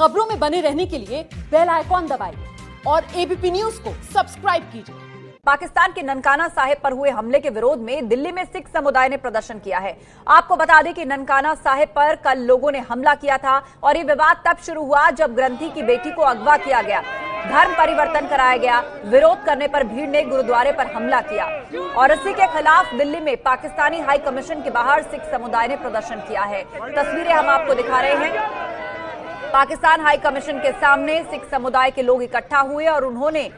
खबरों में बने रहने के लिए बेल आइकॉन दबाइए और एबीपी न्यूज़ को सब्सक्राइब कीजिए। पाकिस्तान के ननकाना साहिब पर हुए हमले के विरोध में दिल्ली में सिख समुदाय ने प्रदर्शन किया है। आपको बता दें कि ननकाना साहिब पर कल लोगों ने हमला किया था और ये विवाद तब शुरू हुआ जब ग्रंथी की बेटी को अगवा किया गया। धर्म परिवर्तन कराया गया। विरोध करने पर भीड़ ने गुरुद्वारे पर हमला किया। और इसी के खिलाफ दिल्ली में पाकिस्तानी हाई कमीशन के बाहर सिख समुदाय ने प्रदर्शन किया है। तस्वीरें हम आपको दिखा रहे हैं। पाकिस्तान हाई कमीशन के सामने सिख समुदाय के लोग इकट्ठा हुए और उन्होंने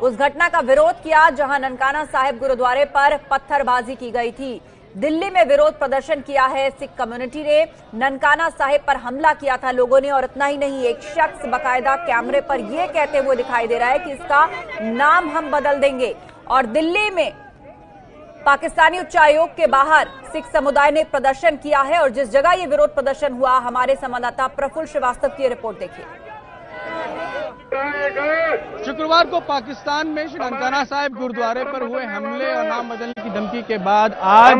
उस घटना का विरोध किया जहाँ ननकाना साहिब गुरुद्वारे पर पत्थरबाजी की गई थी। दिल्ली में विरोध प्रदर्शन किया है सिख कम्युनिटी ने। ननकाना साहिब पर हमला किया था लोगों ने और इतना ही नहीं, एक शख्स बकायदा कैमरे पर यह कहते हुए दिखाई दे रहा है कि इसका नाम हम बदल देंगे। और दिल्ली में पाकिस्तानी उच्चायोग के बाहर सिख समुदाय ने प्रदर्शन किया है और जिस जगह ये विरोध प्रदर्शन हुआ हमारे संवाददाता प्रफुल्ल श्रीवास्तव की रिपोर्ट देखिए। शुक्रवार को पाकिस्तान में श्री ननकाना साहिब गुरुद्वारे पर हुए हमले और नाम बदलने की धमकी के बाद आज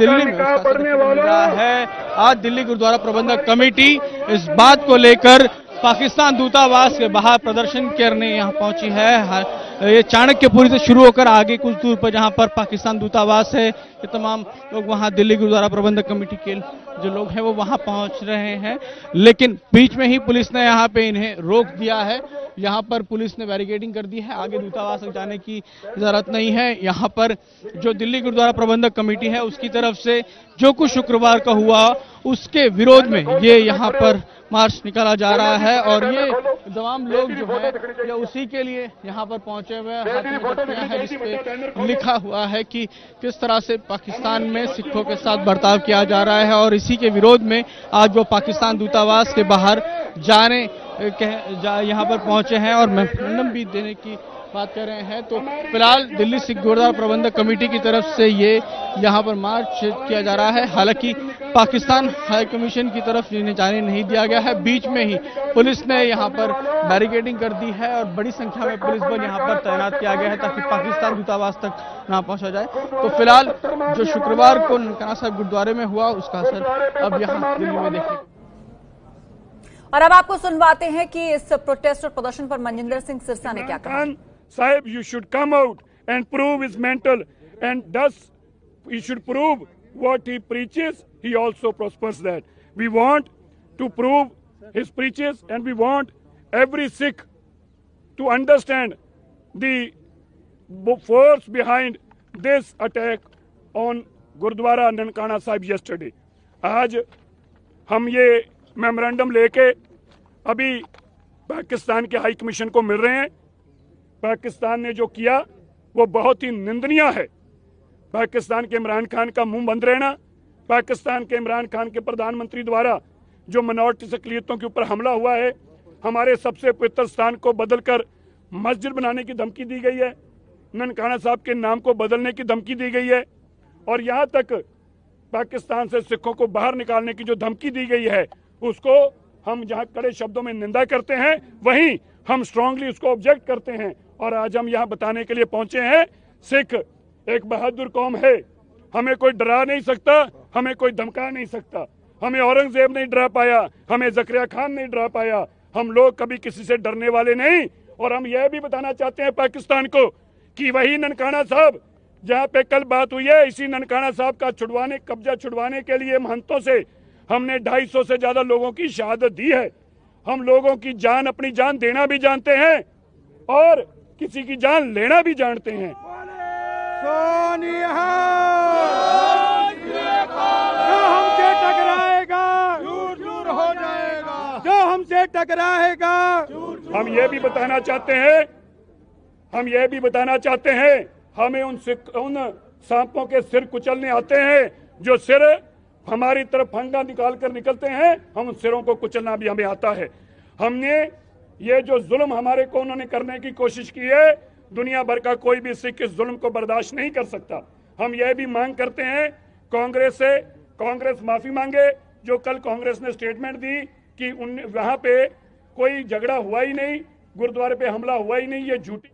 दिल्ली में रहा है। आज दिल्ली गुरुद्वारा प्रबंधक कमेटी इस बात को लेकर पाकिस्तान दूतावास के बाहर प्रदर्शन करने यहाँ पहुँची है। ये चाणक्यपुरी से शुरू होकर आगे कुछ दूर पर जहाँ पर पाकिस्तान दूतावास है, ये तमाम लोग वहाँ दिल्ली गुरुद्वारा प्रबंधक कमेटी के जो लोग हैं वो वहाँ पहुँच रहे हैं। लेकिन बीच में ही पुलिस ने यहाँ पे इन्हें रोक दिया है। यहाँ पर पुलिस ने बैरिकेडिंग कर दी है। आगे दूतावास तक जाने की ज़रूरत नहीं है। यहाँ पर जो दिल्ली गुरुद्वारा प्रबंधक कमेटी है, उसकी तरफ़ से जो कुछ शुक्रवार का हुआ, उसके विरोध में ये यहाँ पर मार्च निकाला जा रहा है और ये तमाम लोग जो है ये उसी के लिए यहाँ पर पहुँचे हुए हैं जिसपे लिखा हुआ है कि किस तरह से पाकिस्तान में सिखों के साथ बर्ताव किया जा रहा है और इसी के विरोध में आज वो पाकिस्तान दूतावास के बाहर जाने जा, यहाँ पर पहुँचे हैं और मेमोरेंडम भी देने की बात कर रहे हैं तो फ़िलहाल दिल्ली सिख गुरुद्वारा प्रबंधक कमेटी की तरफ़ से ये यहाँ पर मार्च किया जा रहा है। हालाँकि पाकिस्तान हाई कमीशन की तरफ़ इन्हें जाने नहीं दिया गया है। बीच में ही पुलिस ने यहाँ पर बैरिकेडिंग कर दी है और बड़ी संख्या में पुलिस बल यहाँ पर तैनात किया गया है ताकि पाकिस्तान दूतावास तक ना पहुँचा जाए। तो फ़िलहाल जो शुक्रवार को ननकाना साहब गुरुद्वारे में हुआ उसका असर अब यहाँ दिल्ली में देखने और अब आपको सुनवाते हैं कि इस प्रोटेस्ट और प्रदर्शन पर मनजिंदर सिंह सिरसा ने क्या कहा। Sahib, you should come out and prove his mental, and thus he should prove what he preaches. He also prospers that. We want to prove his preaches, and we want every Sikh to understand the force behind this attack on Gurdwara Nankana Sahib yesterday. आज हम ये memorandum लेके अभी पाकिस्तान के high commission को मिल रहे हैं पाकिस्तान ने जो किया, वो बहुत ही निंदनीय है। पाकिस्तान के इमरान खान का मुँह बंद रहना, पाकिस्तान के इमरान खान के प्रधानमंत्री द्वारा जो मिनॉरिटी अकलीतों के ऊपर हमला हुआ है, हमारे सबसे पवित्र स्थान को बदलकर मस्जिद बनाने की धमकी दी गई है। ननकाना साहब के नाम को बदलने की धमकी दी गई है। और यहाँ तक पाकिस्तान से सिखों को बाहर निकालने की जो धमकी दी गई है, उसको हम जहाँ कड़े शब्दों में निंदा करते हैं, वहीं हम स्ट्रांगली उसको ऑब्जेक्ट करते हैं। और आज हम यहाँ बताने के लिए पहुँचे हैं, सिख एक बहादुर कौम है। हमें कोई डरा नहीं सकता, हमें कोई धमका नहीं सकता। हमें औरंगज़ेब नहीं डरा पाया, हमें जकरिया खान नहीं डरा पाया। हम लोग कभी किसी से डरने वाले नहीं, और हम यह भी बताना चाहते हैं पाकिस्तान को कि वही ननकाना साहब, जहाँ पे कल बात हुई है, इसी ननकाना साहब का छुड़वाने, कब्जा छुड़वाने के लिए महंतों से हमने ढाई सौ से ज़्यादा लोगों की शहादत दी है। हम लोगों की जान, अपनी जान देना भी जानते हैं, और किसी की जान लेना भी जानते हैं। सोनिया। जो हमसे टकराएगा दूर हो जाएगा। जो हमसे टकराएगा। हम ये भी बताना चाहते हैं हम ये भी बताना चाहते हैं हमें उन उन सांपों के सिर कुचलने आते हैं जो सिर हमारी तरफ़ फंगा निकाल कर निकलते हैं हम उन सिरों को कुचलना भी हमें आता है। हमने ये जो जुल्म हमारे को उन्होंने करने की कोशिश की है, दुनिया भर का कोई भी सिख इस जुल्म को बर्दाश्त नहीं कर सकता। हम यह भी मांग करते हैं, कांग्रेस से, कांग्रेस माफ़ी मांगे, जो कल कांग्रेस ने स्टेटमेंट दी कि उन, वहाँ पे कोई झगड़ा हुआ ही नहीं, गुरुद्वारे पे हमला हुआ ही नहीं, ये झूठी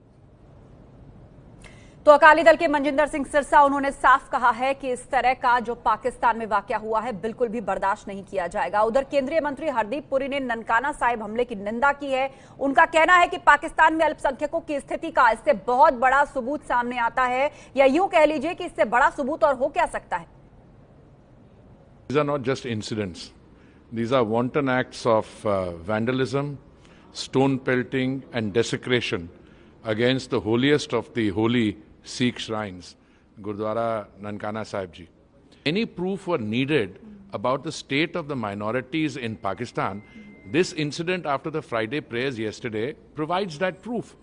तो अकाली दल के मनजिंदर सिंह सिरसा उन्होंने साफ़ कहा है कि इस तरह का जो पाकिस्तान में वाकया हुआ है बिल्कुल भी बर्दाश्त नहीं किया जाएगा। उधर केंद्रीय मंत्री हरदीप पुरी ने ननकाना साहिब हमले की निंदा की है। उनका कहना है कि पाकिस्तान में अल्पसंख्यकों की स्थिति का इससे बहुत बड़ा सबूत सामने आता है। या यूँ कह लीजिए कि इससे बड़ा सबूत और हो क्या सकता है? Uh, against the holiest of the holy Sikh shrines, Gurdwara Nankana Sahib Ji. Any proof were needed about the state of the minorities in Pakistan. This incident after the Friday prayers yesterday provides that proof.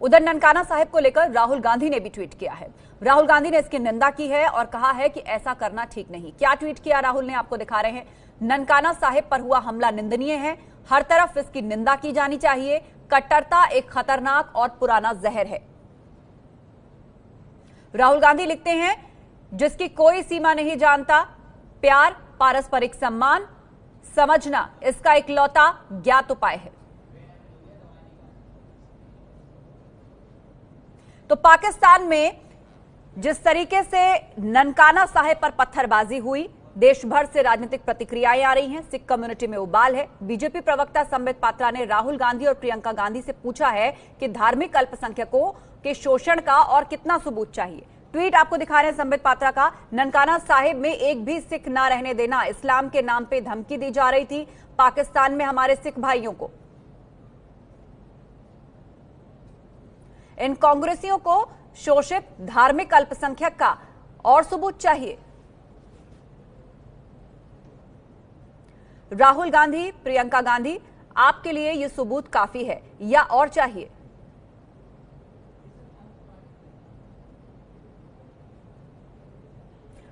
उधर ननकाना साहिब को लेकर राहुल गांधी ने भी tweet किया है राहुल गांधी ने इसकी निंदा की है और कहा है कि ऐसा करना ठीक नहीं क्या ट्वीट किया राहुल ने आपको दिखा रहे हैं ननकाना साहिब पर हुआ हमला निंदनीय है हर तरफ़ इसकी निंदा की जानी चाहिए कट्टरता एक खतरनाक और पुराना जहर है राहुल गांधी लिखते हैं, जिसकी कोई सीमा नहीं जानता, प्यार, पारस्परिक सम्मान, समझना, इसका इकलौता ज्ञात उपाय है। तो पाकिस्तान में जिस तरीके से ननकाना साहेब पर पत्थरबाजी हुई देश भर से राजनीतिक प्रतिक्रियाएँ आ रही हैं। सिख कम्युनिटी में उबाल है। बीजेपी प्रवक्ता संबित पात्रा ने राहुल गांधी और प्रियंका गांधी से पूछा है कि धार्मिक अल्पसंख्यकों के शोषण का और कितना सबूत चाहिए। ट्वीट आपको दिखा रहे हैं संबित पात्रा का। ननकाना साहिब में एक भी सिख ना रहने देना इस्लाम के नाम पे धमकी दी जा रही थी। पाकिस्तान में हमारे सिख भाइयों को। इन कांग्रेसियों को शोषित धार्मिक अल्पसंख्यक का और सबूत चाहिए। राहुल गांधी, प्रियंका गांधी, आपके लिए ये सबूत काफ़ी है, या और चाहिए?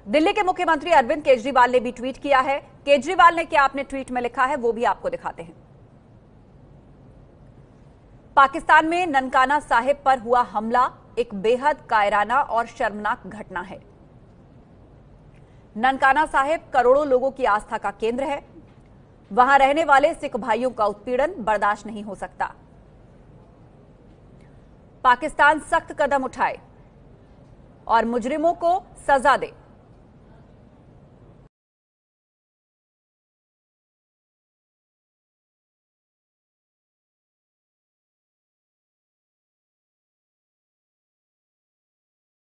दिल्ली के मुख्यमंत्री अरविंद केजरीवाल ने भी ट्वीट किया है। केजरीवाल ने क्या आपने ट्वीट में लिखा है, वो भी आपको दिखाते हैं। पाकिस्तान में ननकाना साहिब पर हुआ हमला, एक बेहद कायराना और शर्मनाक घटना है। ननकाना साहिब करोड़ों लोगों की आस्था का केंद्र है वहाँ रहने वाले सिख भाइयों का उत्पीड़न बर्दाश्त नहीं हो सकता। पाकिस्तान सख्त कदम उठाए और मुजरिमों को सजा दे।